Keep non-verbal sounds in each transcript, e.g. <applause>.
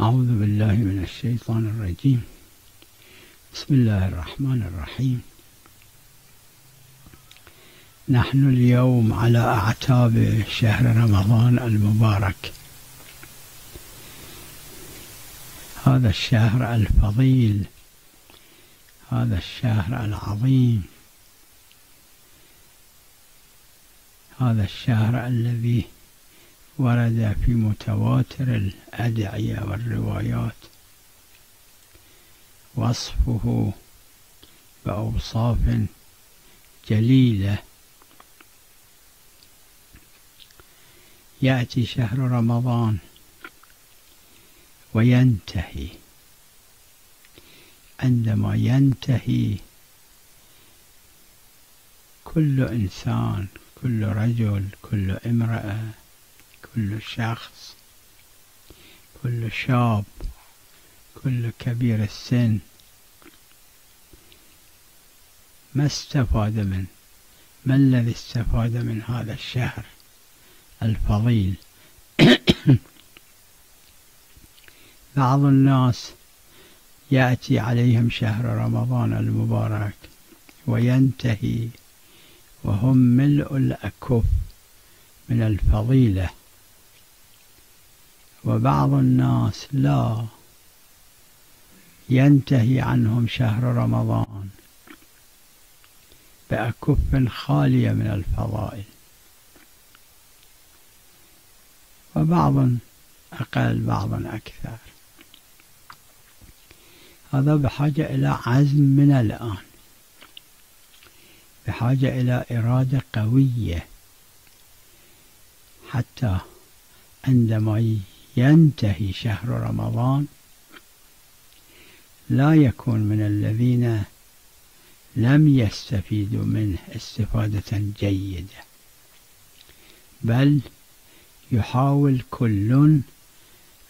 أعوذ بالله من الشيطان الرجيم. بسم الله الرحمن الرحيم. نحن اليوم على أعتاب شهر رمضان المبارك. هذا الشهر الفضيل. هذا الشهر العظيم. هذا الشهر الذي ورد في متواتر الأدعية والروايات. وصفه بأوصاف جليلة. يأتي شهر رمضان وينتهي. عندما ينتهي كل إنسان كل رجل كل امرأة كل شخص كل شاب كل كبير السن. ما استفاد من ما الذي استفاد من هذا الشهر الفضيل؟ <coughs> بعض الناس يأتي عليهم شهر رمضان المبارك وينتهي وهم ملء الأكف من الفضيلة. وبعض الناس لا. ينتهي عنهم شهر رمضان بأكف خالية من الفضائل. وبعض أقل بعض أكثر. هذا بحاجة إلى عزم من الآن. بحاجة إلى إرادة قوية. حتى عندما ينتهي شهر رمضان. لا يكون من الذين لم يستفيدوا منه استفادة جيدة بل يحاول كل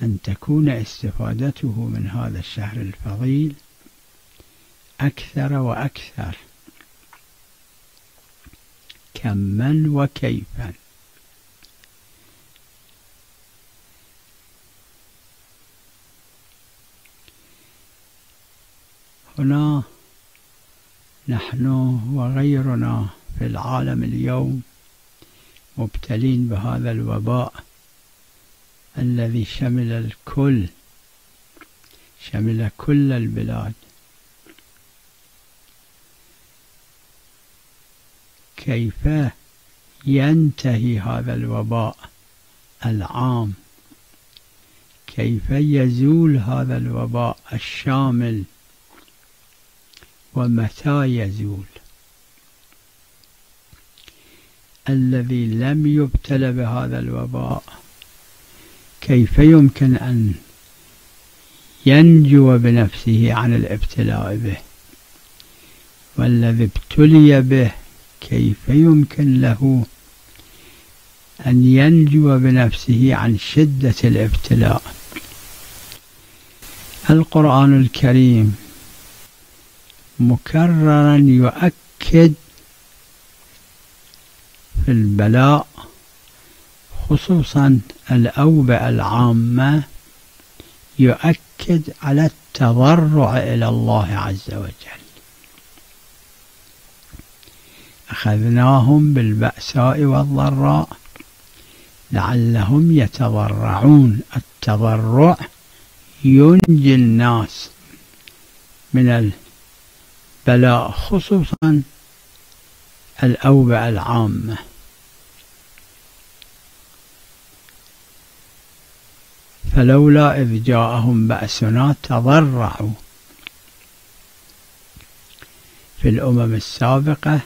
أن تكون استفادته من هذا الشهر الفضيل أكثر وأكثر. كما وكيفا. هنا نحن وغيرنا في العالم اليوم مبتلين بهذا الوباء الذي شمل الكل شمل كل البلاد. كيف ينتهي هذا الوباء العام؟ كيف يزول هذا الوباء الشامل؟ ومتى يزول. الذي لم يبتل بهذا الوباء كيف يمكن أن ينجو بنفسه عن الابتلاء به؟ والذي ابتلي به كيف يمكن له أن ينجو بنفسه عن شدة الابتلاء؟ القرآن الكريم مكررا يؤكد في البلاء خصوصا الأوبئة العامة يؤكد على التضرع إلى الله عز وجل. أخذناهم بالبأساء والضراء لعلهم يتضرعون. التضرع ينجي الناس من البلاء خصوصا الأوبئة العامة. فلولا إذ جاءهم بأسنا تضرعوا. في الأمم السابقة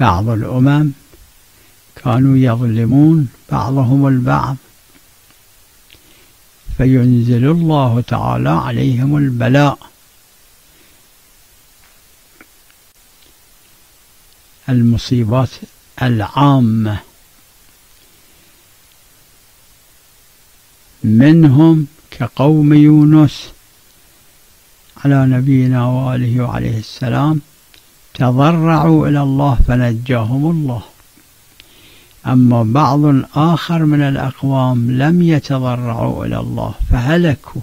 بعض الأمم كانوا يظلمون بعضهم البعض. فينزل الله تعالى عليهم البلاء. المصيبات العامة. منهم كقوم يونس على نبينا وآله وعليه السلام تضرعوا إلى الله فنجاهم الله. أما بعض آخر من الأقوام لم يتضرعوا إلى الله فهلكوا.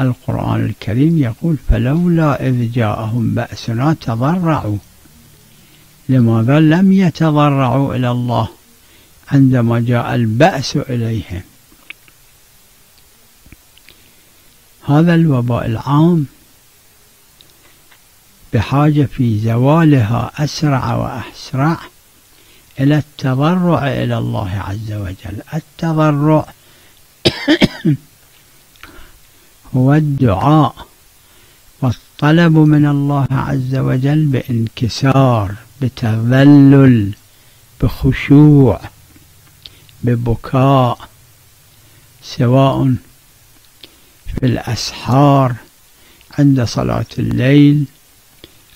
القرآن الكريم يقول فلولا إذ جاءهم بأسنا تضرعوا. لماذا لم يتضرعوا إلى الله عندما جاء البأس إليهم. هذا الوباء العام بحاجة في زوالها أسرع وأسرع إلى التضرع إلى الله عز وجل. التضرع <coughs> هو الدعاء والطلب من الله عز وجل بانكسار. بتذلل بخشوع ببكاء سواء في الأسحار عند صلاة الليل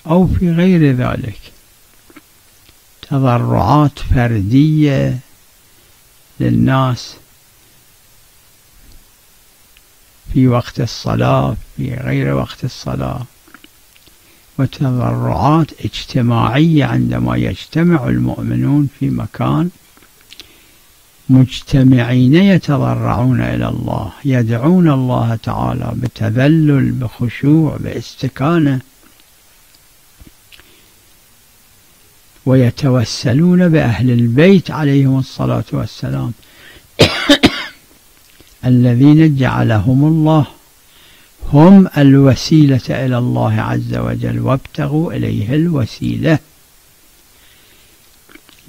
أو في غير ذلك. تضرعات فردية للناس في وقت الصلاة في غير وقت الصلاة. وتضرعات اجتماعية عندما يجتمع المؤمنون في مكان مجتمعين يتضرعون إلى الله يدعون الله تعالى بتذلل بخشوع باستكانة ويتوسلون بأهل البيت عليهم الصلاة والسلام. <coughs> الذين جعلهم الله هم الوسيلة إلى الله عز وجل وابتغوا إليه الوسيلة.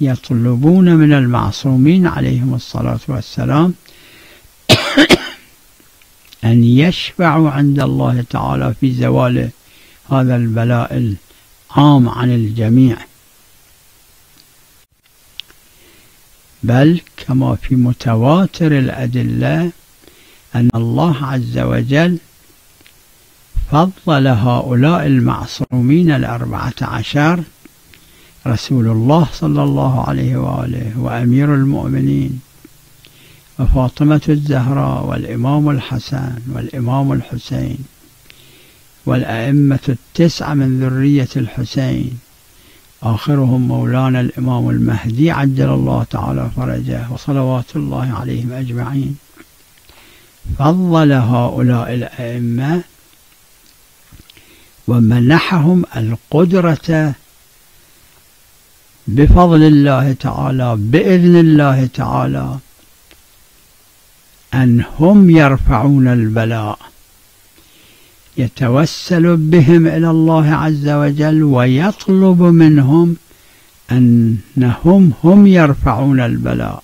يطلبون من المعصومين عليهم الصلاة والسلام <coughs> أن يشفعوا عند الله تعالى في زوال هذا البلاء العام عن الجميع. بل كما في متواتر الأدلة أن الله عز وجل فضل هؤلاء المعصومين الأربعة عشر رسول الله صلى الله عليه وآله وأمير المؤمنين وفاطمة الزهراء والإمام الحسن والإمام الحسين والأئمة التسعة من ذرية الحسين آخرهم مولانا الإمام المهدي عجل الله تعالى فرجه وصلوات الله عليهم أجمعين. فضل هؤلاء الأئمة ومنحهم القدرة بفضل الله تعالى بإذن الله تعالى أن هم يرفعون البلاء. يتوسل بهم إلى الله عز وجل ويطلب منهم أنهم هم يرفعون البلاء.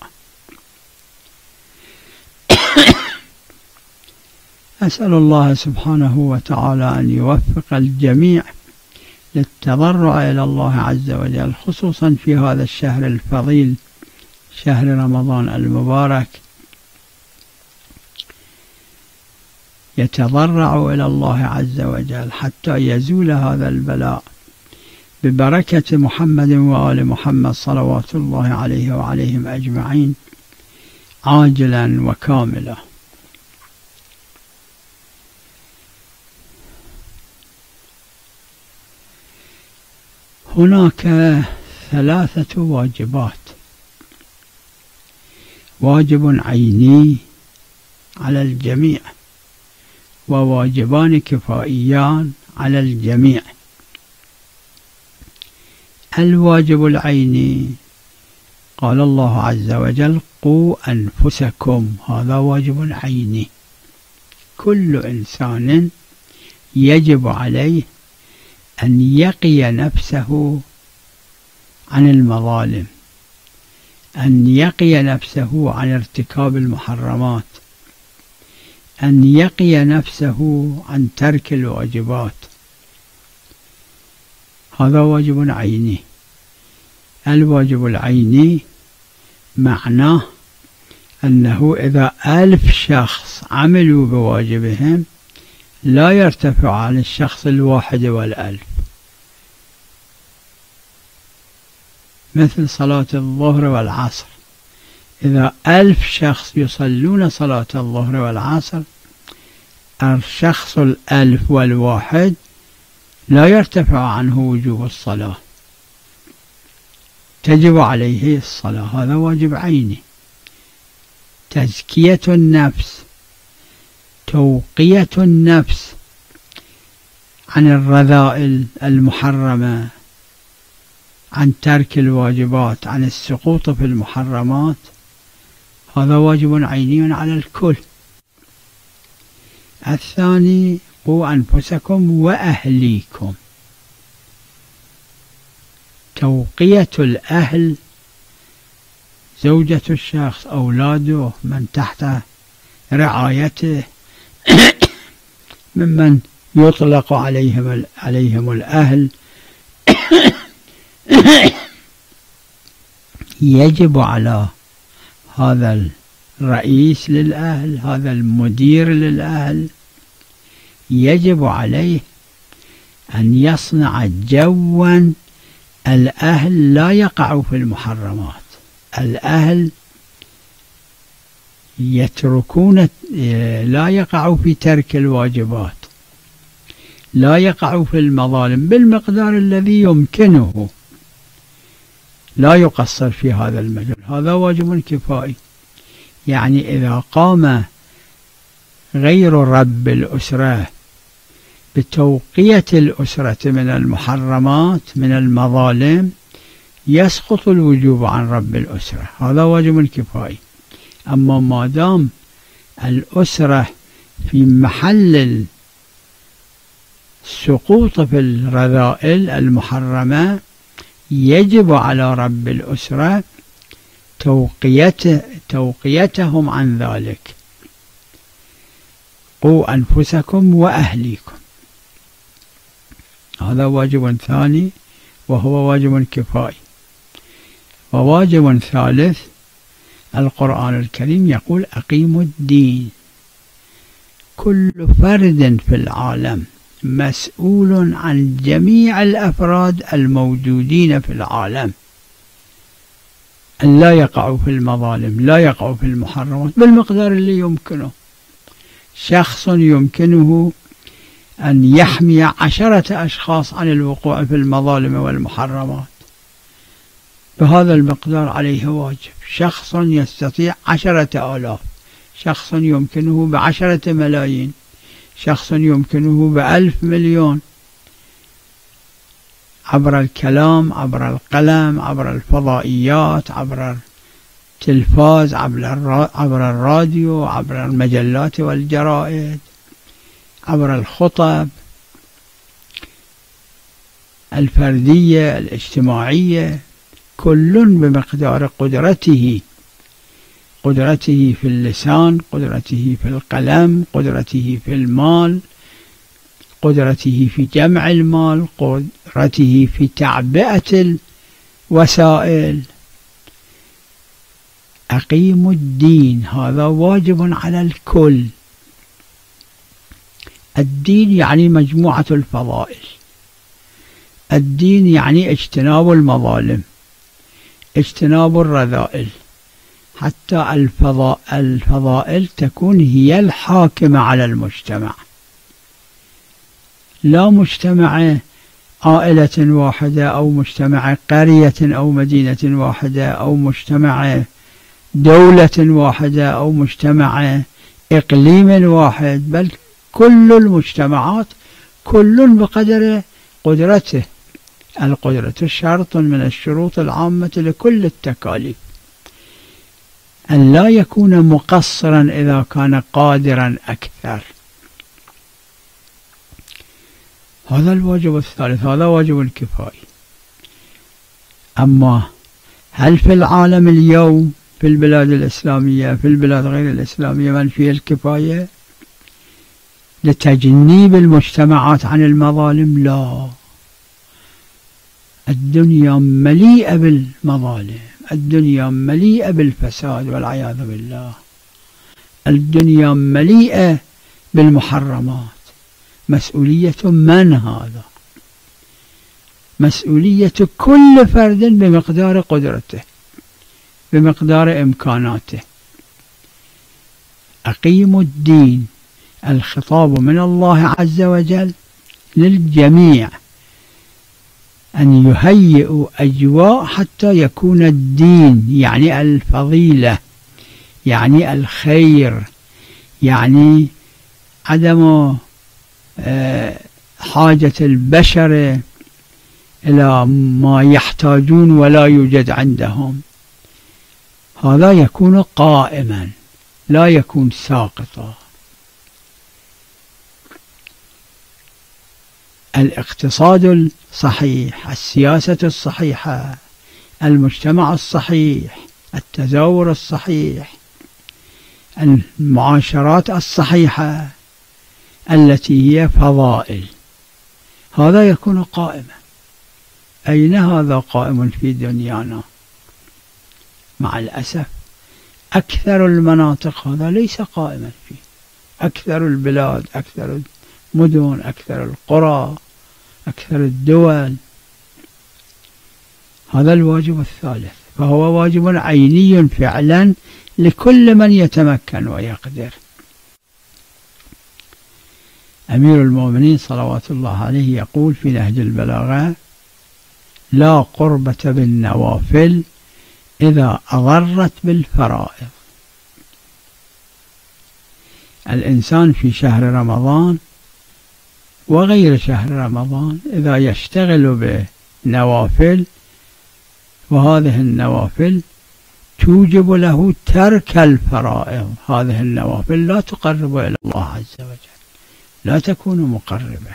أسأل الله سبحانه وتعالى أن يوفق الجميع للتضرع إلى الله عز وجل خصوصا في هذا الشهر الفضيل شهر رمضان المبارك. يتضرع إلى الله عز وجل حتى يزول هذا البلاء ببركة محمد وآل محمد صلوات الله عليه وعليهم أجمعين عاجلا وكاملا. هناك ثلاثة واجبات. واجب عيني على الجميع وواجبان كفائيان على الجميع. الواجب العيني قال الله عز وجل قوا أنفسكم. هذا واجب عيني. كل إنسان يجب عليه أن يقي نفسه عن المظالم أن يقي نفسه عن ارتكاب المحرمات أن يقي نفسه عن ترك الواجبات. هذا واجب عيني. الواجب العيني معناه أنه إذا ألف شخص عملوا بواجبهم لا يرتفع عن الشخص الواحد والألف مثل صلاة الظهر والعصر. إذا ألف شخص يصلون صلاة الظهر والعصر الشخص الألف والواحد لا يرتفع عنه وجوب الصلاة. تجب عليه الصلاة هذا واجب عيني. تزكية النفس. توقية النفس عن الرذائل المحرمة عن ترك الواجبات عن السقوط في المحرمات. هذا واجب عيني على الكل. الثاني قوا أنفسكم وأهليكم. توقية الأهل زوجة الشخص أولاده من تحت رعايته. <coughs> ممن يطلق عليهم عليهم الأهل <coughs> يجب على هذا الرئيس للأهل هذا المدير للأهل يجب عليه أن يصنع جوا الأهل لا يقعوا في المحرمات. الأهل يتركون لا يقعوا في ترك الواجبات لا يقعوا في المظالم بالمقدار الذي يمكنه. لا يقصر في هذا المجال هذا واجب كفائي. يعني إذا قام غير رب الأسرة بتوقية الأسرة من المحرمات من المظالم يسقط الوجوب عن رب الأسرة هذا واجب كفائي. أما ما دام الأسرة في محل السقوط في الرذائل المحرمة يجب على رب الأسرة توقيته توقيتهم عن ذلك. قوا أنفسكم وأهليكم. هذا واجب ثاني وهو واجب كفائي. وواجب ثالث القرآن الكريم يقول أقيموا الدين. كل فرد في العالم مسؤول عن جميع الأفراد الموجودين في العالم. أن لا يقعوا في المظالم لا يقعوا في المحرمات بالمقدار اللي يمكنه. شخص يمكنه أن يحمي عشرة أشخاص عن الوقوع في المظالم والمحرمات. بهذا المقدار عليه واجب. شخص يستطيع عشرة آلاف. شخص يمكنه بعشرة ملايين. شخص يمكنه بألف مليون. عبر الكلام عبر القلم عبر الفضائيات عبر التلفاز عبر الراديو عبر المجلات والجرائد عبر الخطب الفردية الاجتماعية. كل بمقدار قدرته قدرته في اللسان قدرته في القلم قدرته في المال قدرته في جمع المال قدرته في تعبئة الوسائل. أقيموا الدين هذا واجب على الكل. الدين يعني مجموعة الفضائل. الدين يعني اجتناب المظالم. اجتناب الرذائل. حتى الفضاء الفضائل تكون هي الحاكمة على المجتمع. لا مجتمع عائلة واحدة أو مجتمع قرية أو مدينة واحدة أو مجتمع دولة واحدة أو مجتمع إقليم واحد بل كل المجتمعات كل بقدر قدرته القدرة شرط من الشروط العامة لكل التكاليف. أن لا يكون مقصرا إذا كان قادرا أكثر. هذا الواجب الثالث هذا واجب الكفاية. أما هل في العالم اليوم في البلاد الإسلامية في البلاد غير الإسلامية من فيه الكفاية؟ لتجنيب المجتمعات عن المظالم؟ لا. الدنيا مليئة بالمظالم الدنيا مليئة بالفساد والعياذ بالله الدنيا مليئة بالمحرمات. مسؤولية من هذا؟ مسؤولية كل فرد بمقدار قدرته بمقدار إمكاناته. أقيموا الدين الخطاب من الله عز وجل للجميع. أن يهيئوا أجواء حتى يكون الدين يعني الفضيلة يعني الخير يعني عدم آه، حاجة البشر إلى ما يحتاجون ولا يوجد عندهم. هذا يكون قائما لا يكون ساقطا. الاقتصاد الصحيح السياسة الصحيحة المجتمع الصحيح التزاور الصحيح المعاشرات الصحيحة التي هي فضائل. هذا يكون قائما. أين هذا قائم في دنيانا؟ مع الأسف أكثر المناطق هذا ليس قائما فيه. أكثر البلاد أكثر المدن أكثر القرى أكثر الدول. هذا الواجب الثالث. فهو واجب عيني فعلا لكل من يتمكن ويقدر. أمير المؤمنين صلوات الله عليه يقول في نهج البلاغة لا قربة بالنوافل إذا أضرت بالفرائض. الإنسان في شهر رمضان وغير شهر رمضان إذا يشتغل بنوافل وهذه النوافل توجب له ترك الفرائض. هذه النوافل لا تقرب إلى الله عز وجل لا تكون مقربة.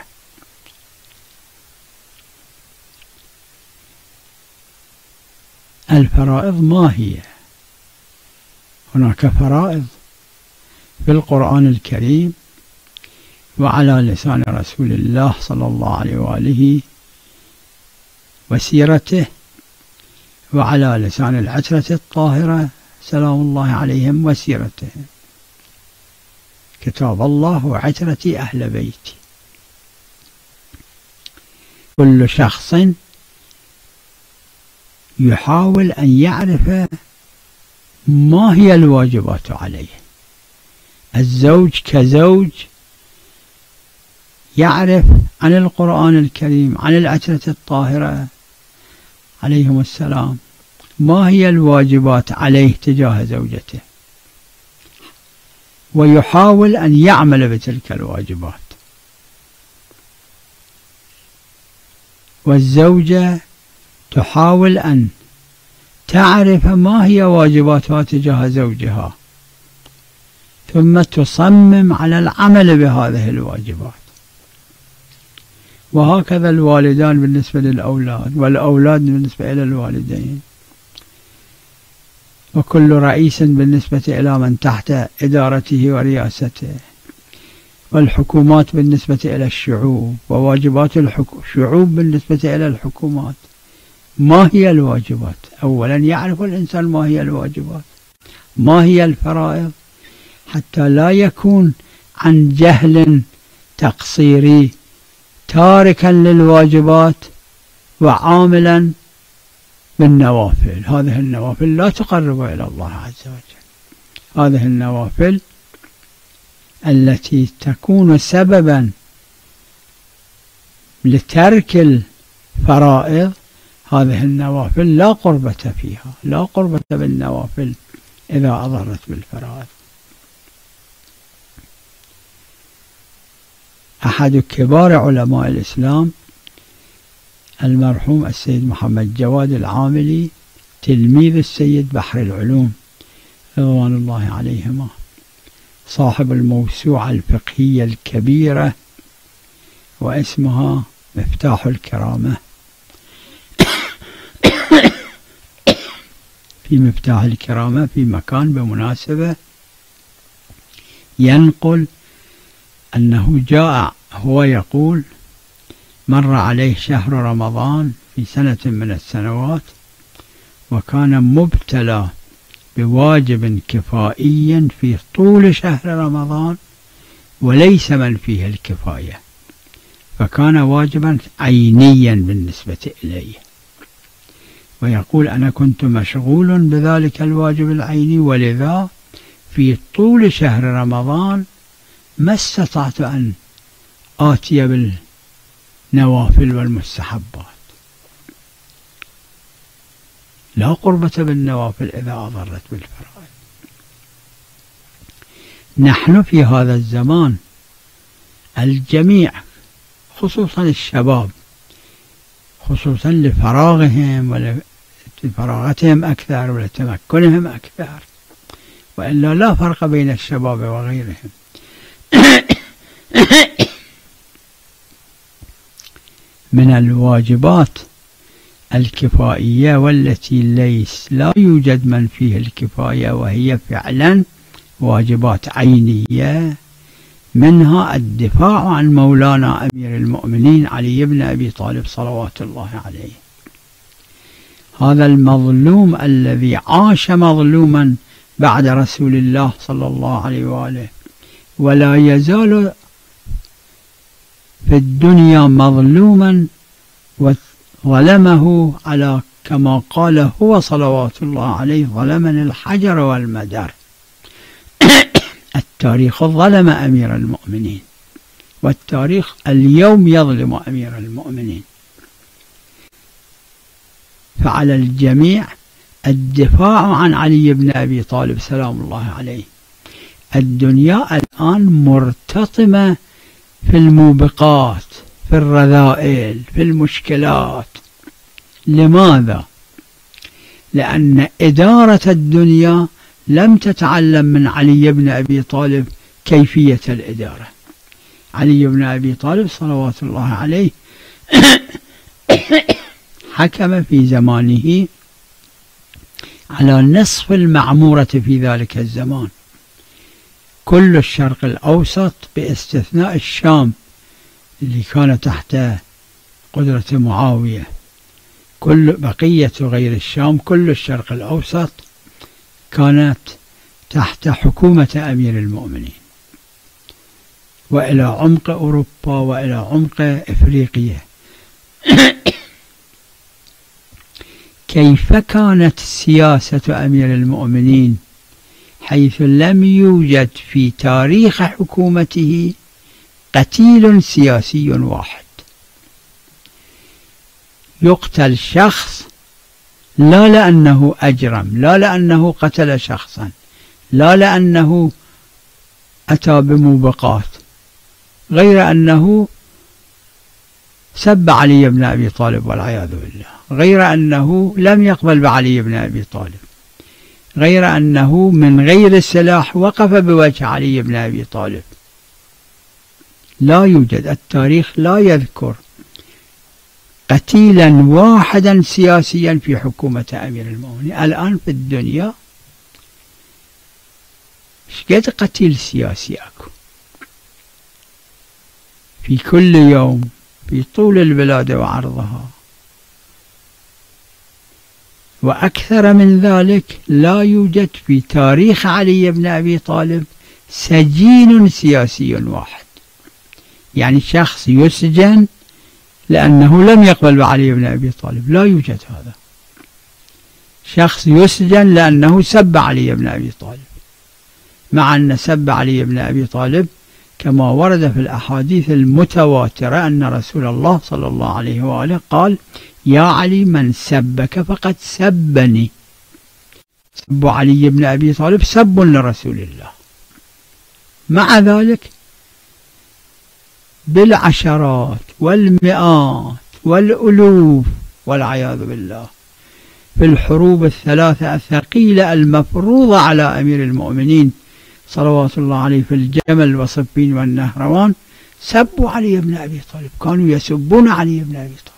الفرائض ما هي؟ هناك فرائض في القرآن الكريم وعلى لسان رسول الله صلى الله عليه وآله وسيرته وعلى لسان العترة الطاهرة سلام الله عليهم وسيرتهم كتاب الله وعترتي أهل بيتي كل شخص يحاول أن يعرف ما هي الواجبات عليه. الزوج كزوج يعرف عن القرآن الكريم عن العترة الطاهرة. عليهم السلام. ما هي الواجبات عليه تجاه زوجته؟ ويحاول أن يعمل بتلك الواجبات. والزوجة تحاول أن تعرف ما هي واجباتها تجاه زوجها ثم تصمم على العمل بهذه الواجبات. وهكذا الوالدان بالنسبة للأولاد والأولاد بالنسبة إلى الوالدين. وكل رئيس بالنسبة إلى من تحت إدارته ورياسته والحكومات بالنسبة إلى الشعوب وواجبات الشعوب بالنسبة إلى الحكومات. ما هي الواجبات؟ أولا يعرف الإنسان ما هي الواجبات. ما هي الفرائض؟ حتى لا يكون عن جهل تقصيري تاركا للواجبات وعاملا بالنوافل. هذه النوافل لا تقرب إلى الله عز وجل. هذه النوافل التي تكون سببا لترك الفرائض هذه النوافل لا قربة فيها. لا قربة بالنوافل إذا أضرت بالفرائض. أحد كبار علماء الإسلام المرحوم السيد محمد جواد العاملي تلميذ السيد بحر العلوم رضوان الله عليهما صاحب الموسوعة الفقهية الكبيرة واسمها مفتاح الكرامة. <coughs> في مفتاح الكرامة في مكان بمناسبة ينقل أنه جاء هو يقول مر عليه شهر رمضان في سنة من السنوات وكان مبتلى بواجب كفائي في طول شهر رمضان وليس من فيه الكفاية فكان واجبا عينيا بالنسبة إليه. ويقول أنا كنت مشغول بذلك الواجب العيني ولذا في طول شهر رمضان ما استطعت أن آتي بالنوافل والمستحبات. لا قربة بالنوافل إذا أضرت بالفرائض. نحن في هذا الزمان الجميع خصوصا الشباب خصوصا لفراغهم ولفراغتهم أكثر ولتمكنهم أكثر وإلا لا فرق بين الشباب وغيرهم. <coughs> من الواجبات الكفائية والتي ليس لا يوجد من فيه الكفاية وهي فعلا واجبات عينية. منها الدفاع عن مولانا أمير المؤمنين علي بن أبي طالب صلوات الله عليه. هذا المظلوم الذي عاش مظلوما بعد رسول الله صلى الله عليه وآله ولا يزال في الدنيا مظلوما وظلمه على كما قال هو صلوات الله عليه ظلمني الحجر والمدر <coughs> التاريخ ظلم أمير المؤمنين والتاريخ اليوم يظلم أمير المؤمنين. فعلى الجميع الدفاع عن علي بن أبي طالب سلام الله عليه. الدنيا الآن مرتطمة في الموبقات في الرذائل في المشكلات. لماذا؟ لأن إدارة الدنيا لم تتعلم من علي بن أبي طالب كيفية الإدارة. علي بن أبي طالب صلوات الله عليه <coughs> حكم في زمانه على نصف المعمورة في ذلك الزمان. كل الشرق الأوسط باستثناء الشام اللي كان تحت قدرة معاوية. كل بقية غير الشام كل الشرق الأوسط كانت تحت حكومة أمير المؤمنين. وإلى عمق أوروبا وإلى عمق إفريقيا. <coughs> كيف كانت سياسة أمير المؤمنين حيث لم يوجد في تاريخ حكومته قتيل سياسي واحد. يقتل شخص لا لأنه أجرم لا لأنه قتل شخصا لا لأنه أتى بموبقات غير أنه سب علي بن أبي طالب والعياذ بالله غير أنه لم يقبل بعلي بن أبي طالب. غير أنه من غير السلاح وقف بوجه علي بن أبي طالب. لا يوجد. التاريخ لا يذكر قتيلا واحدا سياسيا في حكومة أمير المؤمنين. الآن في الدنيا شقد قتيل سياسي أكو؟ في كل يوم في طول البلاد وعرضها. وأكثر من ذلك لا يوجد في تاريخ علي بن أبي طالب سجين سياسي واحد. يعني شخص يسجن لأنه لم يقبل بعلي بن أبي طالب. لا يوجد هذا. شخص يسجن لأنه سب علي بن أبي طالب. مع أن سب علي بن أبي طالب كما ورد في الأحاديث المتواترة أن رسول الله صلى الله عليه وآله قال يا علي من سبك فقد سبني. سب علي بن أبي طالب سب لرسول الله. مع ذلك بالعشرات والمئات والألوف والعياذ بالله. في الحروب الثلاثة الثقيلة المفروضة على أمير المؤمنين صلوات الله عليه في الجمل وصفين والنهروان سبوا علي بن أبي طالب. كانوا يسبون علي بن أبي طالب.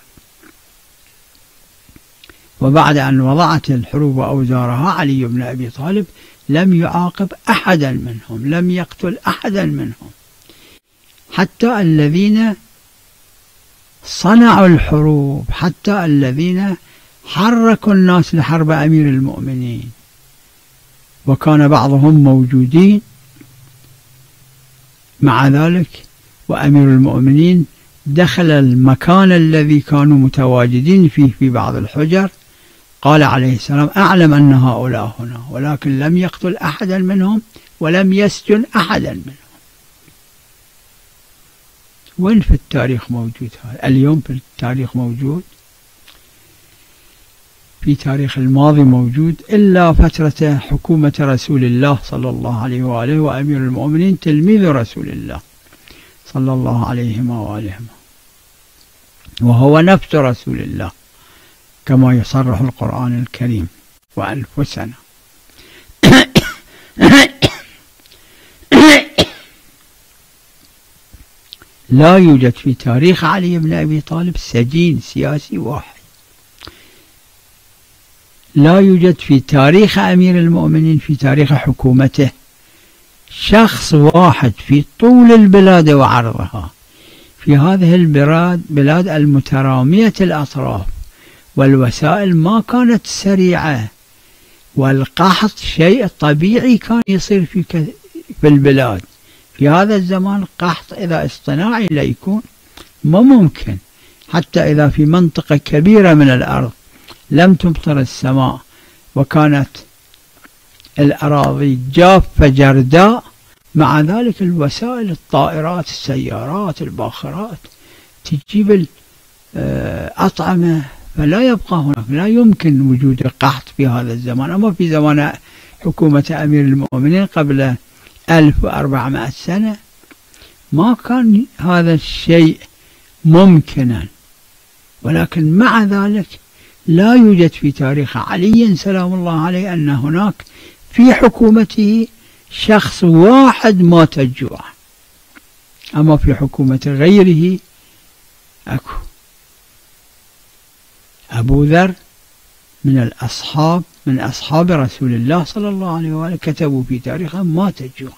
وبعد أن وضعت الحروب أوزارها علي بن أبي طالب لم يعاقب أحدا منهم لم يقتل أحدا منهم. حتى الذين صنعوا الحروب حتى الذين حركوا الناس لحرب أمير المؤمنين. وكان بعضهم موجودين مع ذلك وأمير المؤمنين دخل المكان الذي كانوا متواجدين فيه في بعض الحجر قال عليه السلام أعلم أن هؤلاء هنا ولكن لم يقتل أحدا منهم ولم يسجن أحدا منهم. وين في التاريخ موجود هذا؟ اليوم في التاريخ موجود؟ في تاريخ الماضي موجود إلا فترة حكومة رسول الله صلى الله عليه وآله وأمير المؤمنين تلميذ رسول الله صلى الله عليه وآله وهو نفس رسول الله. كما يصرح القرآن الكريم. وألف سنة. لا يوجد في تاريخ علي بن أبي طالب سجين سياسي واحد. لا يوجد في تاريخ أمير المؤمنين في تاريخ حكومته شخص واحد في طول البلاد وعرضها. في هذه البلاد بلاد المترامية الأطراف. والوسائل ما كانت سريعة. والقحط شيء طبيعي كان يصير في في البلاد. في هذا الزمان قحط إذا اصطناعي لا يكون ما ممكن. حتى إذا في منطقة كبيرة من الأرض لم تمطر السماء وكانت الأراضي جافة جرداء مع ذلك الوسائل الطائرات السيارات الباخرات تجيب الأطعمة آه، فلا يبقى هناك لا يمكن وجود القحط في هذا الزمان. أما في زمان حكومة أمير المؤمنين قبل 1400 سنة ما كان هذا الشيء ممكنا. ولكن مع ذلك لا يوجد في تاريخ علي سلام الله عليه أن هناك في حكومته شخص واحد مات الجوع. أما في حكومة غيره أكو. أبو ذر من الأصحاب من أصحاب رسول الله صلى الله عليه وآله كتبوا في تاريخهم مات الجوع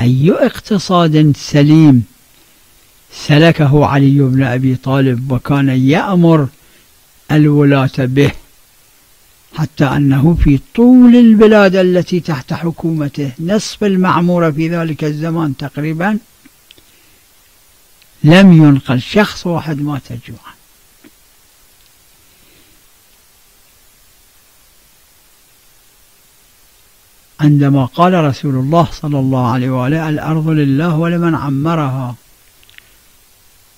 أي اقتصاد سليم سلكه علي بن أبي طالب وكان يأمر الولاة به حتى أنه في طول البلاد التي تحت حكومته نصف المعمورة في ذلك الزمان تقريبا لم ينقل شخص واحد مات جوعا عندما قال رسول الله صلى الله عليه وآله الأرض لله ولمن عمرها.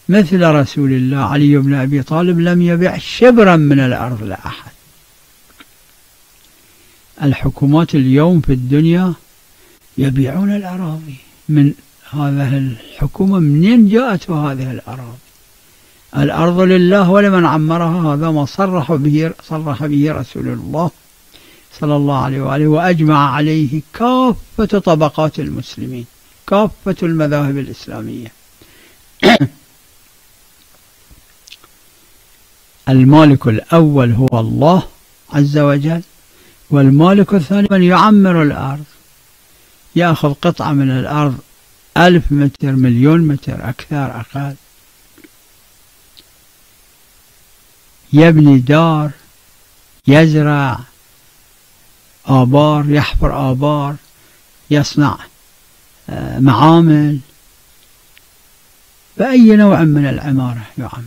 مثل رسول الله علي بن أبي طالب لم يبع شبرا من الأرض لأحد. الحكومات اليوم في الدنيا يبيعون الأراضي من هذه الحكومة منين جاءت هذه الأراضي؟ الأرض لله ولمن عمرها هذا ما صرح به صرح به رسول الله صلى الله عليه وآله وأجمع عليه كافة طبقات المسلمين كافة المذاهب الإسلامية. <coughs> المالك الأول هو الله عز وجل والمالك الثاني من يعمر الأرض يأخذ قطعة من الأرض ألف متر مليون متر أكثر أقل. يبني دار يزرع آبار يحفر آبار يصنع آه، معامل. بأي نوع من العمارة يعمر؟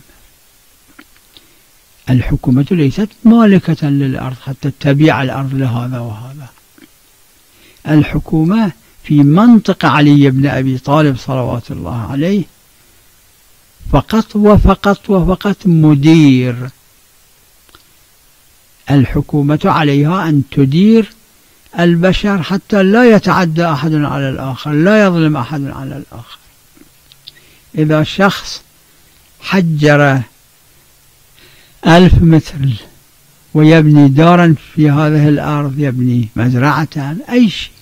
الحكومة ليست مالكة للأرض حتى تبيع الأرض لهذا وهذا. الحكومة في منطق علي بن أبي طالب صلوات الله عليه فقط وفقط وفقط مدير. الحكومة عليها أن تدير البشر حتى لا يتعدى أحد على الآخر لا يظلم أحد على الآخر. إذا شخص حجر ألف متر ويبني دارا في هذه الأرض يبني مزرعة أي شيء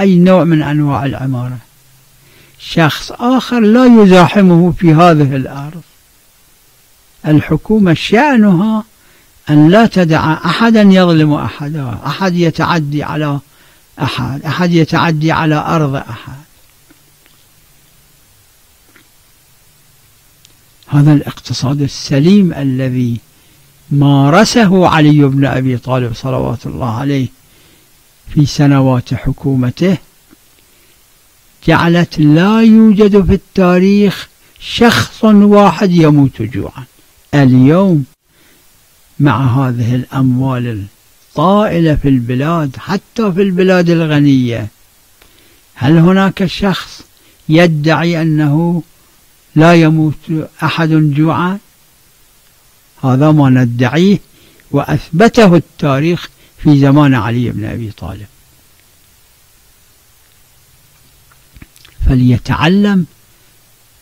أي نوع من أنواع العمارة. شخص آخر لا يزاحمه في هذه الأرض. الحكومة شأنها أن لا تدع أحدا يظلم أحدا أحد يتعدي على أحد أحد يتعدي على أرض أحد. هذا الاقتصاد السليم الذي مارسه علي بن أبي طالب صلوات الله عليه في سنوات حكومته جعلت لا يوجد في التاريخ شخص واحد يموت جوعا. اليوم مع هذه الأموال الطائلة في البلاد حتى في البلاد الغنية هل هناك شخص يدعي أنه لا يموت أحد جوعا؟ هذا ما ندعيه وأثبته التاريخ في زمان علي بن أبي طالب. فليتعلم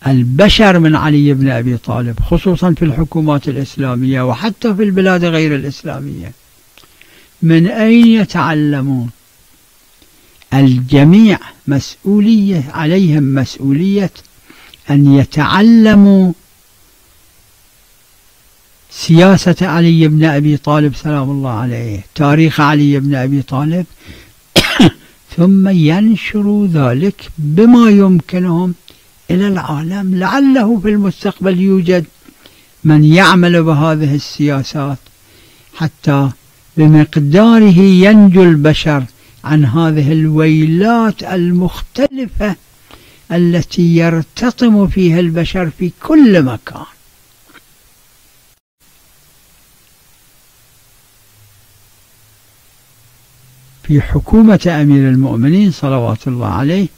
البشر من علي بن أبي طالب خصوصا في الحكومات الإسلامية وحتى في البلاد غير الإسلامية. من أين يتعلمون؟ الجميع مسؤولية عليهم مسؤولية أن يتعلموا سياسة علي بن أبي طالب سلام الله عليه تاريخ علي بن أبي طالب. <coughs> ثم ينشروا ذلك بما يمكنهم إلى العالم لعله في المستقبل يوجد من يعمل بهذه السياسات حتى بمقداره ينجو البشر عن هذه الويلات المختلفة التي يرتطم فيها البشر في كل مكان. في حكومة أمير المؤمنين صلوات الله عليه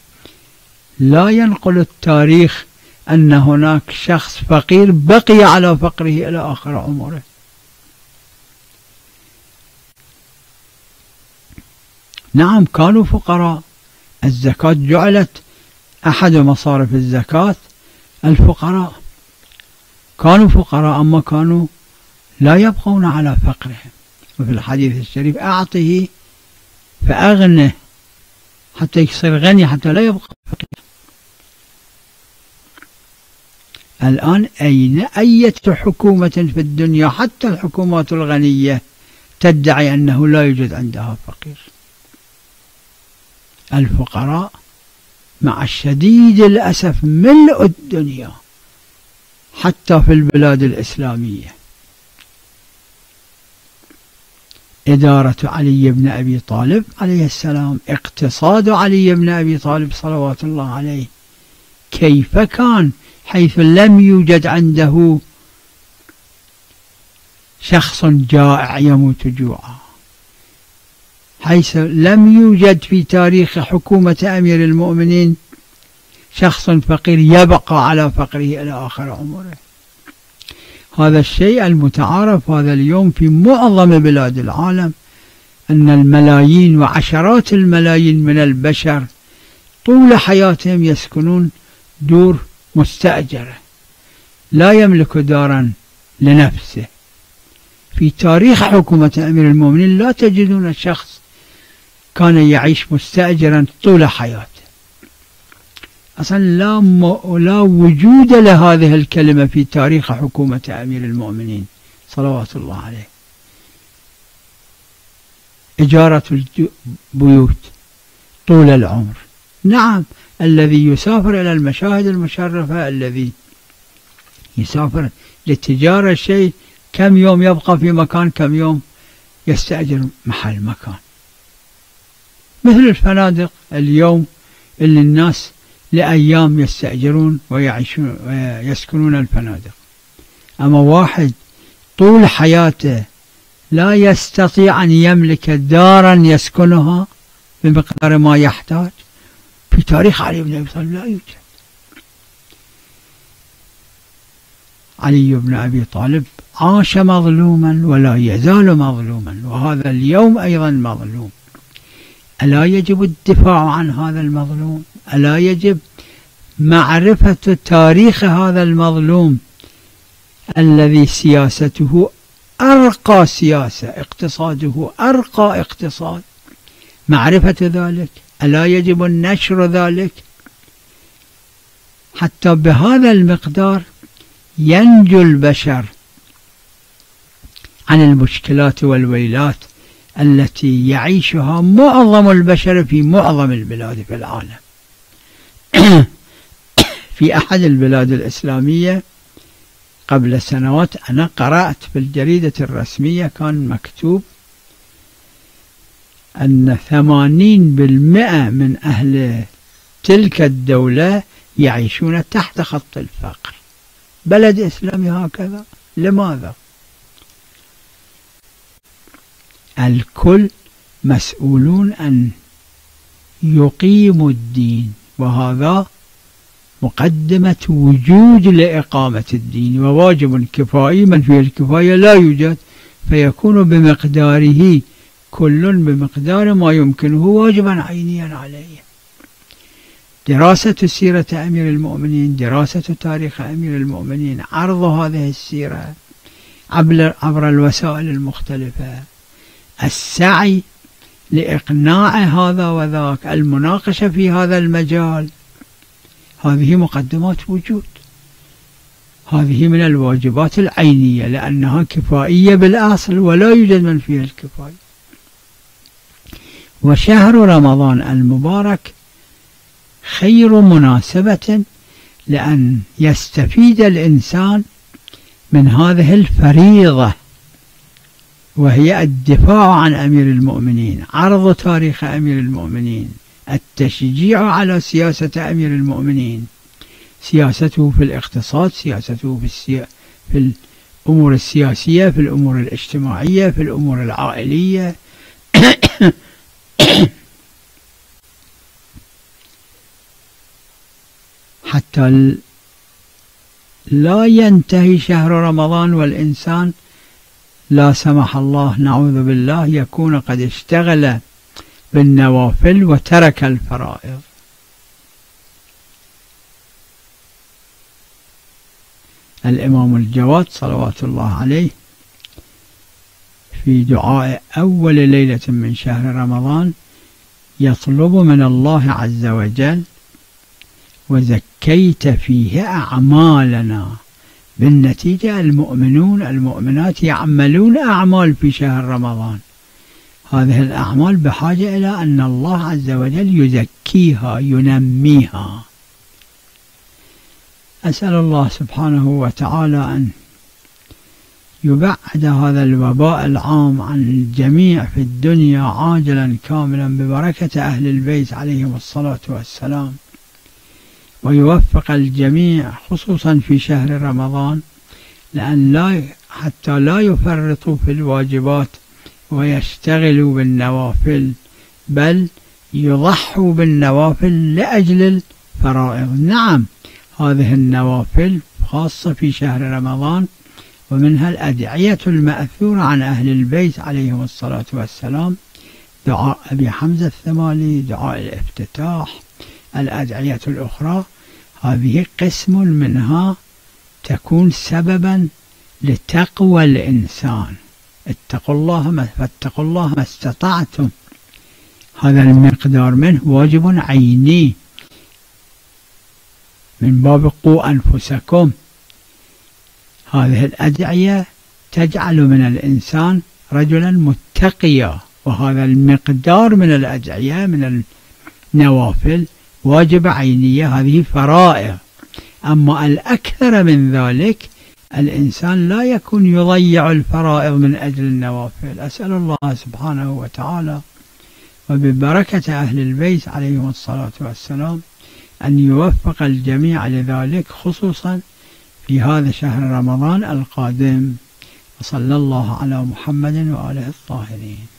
لا ينقل التاريخ أن هناك شخص فقير بقي على فقره إلى آخر عمره. نعم كانوا فقراء. الزكاة جعلت أحد مصارف الزكاة الفقراء. كانوا فقراء أما كانوا لا يبقون على فقرهم. وفي الحديث الشريف أعطه فأغنه حتى يصير غني حتى لا يبقى فقير. الآن أين أية حكومة في الدنيا؟ حتى الحكومات الغنية تدعي أنه لا يوجد عندها فقير. الفقراء مع الشديد الأسف ملء الدنيا حتى في البلاد الإسلامية. إدارة علي بن أبي طالب عليه السلام اقتصاد علي بن أبي طالب صلوات الله عليه. كيف كان؟ حيث لم يوجد عنده شخص جائع يموت جوعا. حيث لم يوجد في تاريخ حكومة أمير المؤمنين شخص فقير يبقى على فقره إلى آخر عمره. هذا الشيء المتعارف هذا اليوم في معظم بلاد العالم أن الملايين وعشرات الملايين من البشر طول حياتهم يسكنون دور مستأجرة لا يملك دارا لنفسه. في تاريخ حكومة أمير المؤمنين لا تجدون شخص كان يعيش مستأجرا طول حياته. أصلا لا, لا وجود لهذه الكلمة في تاريخ حكومة أمير المؤمنين صلوات الله عليه. إجارة البيوت طول العمر. نعم الذي يسافر إلى المشاهد المشرفة الذي يسافر للتجارة شيء كم يوم يبقى في مكان كم يوم يستأجر محل مكان. مثل الفنادق اليوم اللي الناس لأيام يستأجرون ويعيشون ويسكنون الفنادق. أما واحد طول حياته لا يستطيع أن يملك دارا يسكنها بمقدار ما يحتاج في تاريخ علي بن أبي طالب لا يوجد. علي بن أبي طالب عاش مظلوما ولا يزال مظلوما وهذا اليوم أيضا مظلوم. ألا يجب الدفاع عن هذا المظلوم؟ ألا يجب معرفة تاريخ هذا المظلوم الذي سياسته أرقى سياسة اقتصاده أرقى اقتصاد؟ معرفة ذلك؟ ألا يجب النشر ذلك؟ حتى بهذا المقدار ينجو البشر عن المشكلات والويلات. التي يعيشها معظم البشر في معظم البلاد في العالم. <coughs> في أحد البلاد الإسلامية قبل سنوات أنا قرأت في الجريدة الرسمية كان مكتوب أن ثمانين بالمئة من أهل تلك الدولة يعيشون تحت خط الفقر. بلد إسلامي هكذا. لماذا؟ الكل مسؤولون أن يقيموا الدين وهذا مقدمة وجود لإقامة الدين وواجب كفائي من فيه الكفاية لا يوجد فيكون بمقداره كل بمقدار ما يمكنه واجبا عينيا عليه. دراسة سيرة أمير المؤمنين دراسة تاريخ أمير المؤمنين عرض هذه السيرة عبر الوسائل المختلفة. السعي لإقناع هذا وذاك المناقشة في هذا المجال. هذه مقدمات وجود. هذه من الواجبات العينية لأنها كفائية بالأصل ولا يوجد من فيها الكفاية. وشهر رمضان المبارك خير مناسبة لأن يستفيد الإنسان من هذه الفريضة. وهي الدفاع عن أمير المؤمنين عرض تاريخ أمير المؤمنين التشجيع على سياسة أمير المؤمنين. سياسته في الاقتصاد سياسته في, السيا... في الأمور السياسية في الأمور الاجتماعية في الأمور العائلية. <coughs> حتى لا ينتهي شهر رمضان والإنسان لا سمح الله نعوذ بالله يكون قد اشتغل بالنوافل وترك الفرائض. الإمام الجواد صلوات الله عليه في دعاء أول ليلة من شهر رمضان يطلب من الله عز وجل وزكيت فيه أعمالنا بالنتيجة المؤمنون المؤمنات يعملون أعمال في شهر رمضان. هذه الأعمال بحاجة إلى أن الله عز وجل يزكيها ينميها. أسأل الله سبحانه وتعالى أن يبعد هذا الوباء العام عن الجميع في الدنيا عاجلا كاملا ببركة أهل البيت عليهم الصلاة والسلام. ويوفق الجميع خصوصا في شهر رمضان لأن لا حتى لا يفرطوا في الواجبات ويشتغلوا بالنوافل بل يضحوا بالنوافل لأجل الفرائض. نعم هذه النوافل خاصة في شهر رمضان ومنها الأدعية المأثورة عن أهل البيت عليهم الصلاة والسلام دعاء أبي حمزة الثمالي دعاء الإفتتاح الأدعية الأخرى هذه قسم منها تكون سببا لتقوى الإنسان. اتقوا الله فاتقوا الله ما استطعتم. هذا المقدار منه واجب عيني. من باب قوا أنفسكم. هذه الأدعية تجعل من الإنسان رجلا متقيا وهذا المقدار من الأدعية من النوافل واجب عينية هذه فرائض. أما الأكثر من ذلك الإنسان لا يكون يضيع الفرائض من أجل النوافل. أسأل الله سبحانه وتعالى وببركة أهل البيت عليهم الصلاة والسلام أن يوفق الجميع لذلك خصوصا في هذا شهر رمضان القادم. وصلى الله على محمد وآله الطاهرين.